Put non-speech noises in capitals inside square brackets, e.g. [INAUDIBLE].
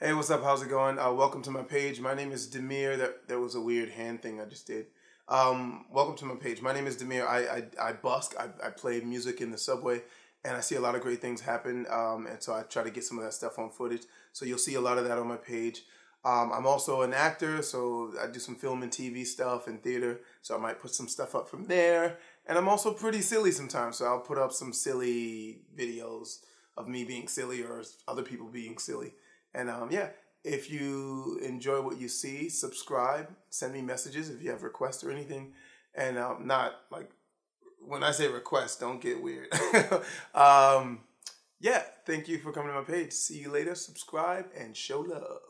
Hey, what's up? How's it going? Uh, welcome to my page. My name is Damiyr. That that was a weird hand thing I just did. Um, welcome to my page. My name is Damiyr. I I, I busk. I, I play music in the subway, and I see a lot of great things happen. Um, and so I try to get some of that stuff on footage. So you'll see a lot of that on my page. Um, I'm also an actor, so I do some film and TV stuff and theater. So I might put some stuff up from there. And I'm also pretty silly sometimes, so I'll put up some silly videos of me being silly or other people being silly. And um, yeah, if you enjoy what you see, subscribe, send me messages if you have requests or anything. And um, not like when I say request, don't get weird. [LAUGHS] um, yeah, thank you for coming to my page. See you later. Subscribe and show love.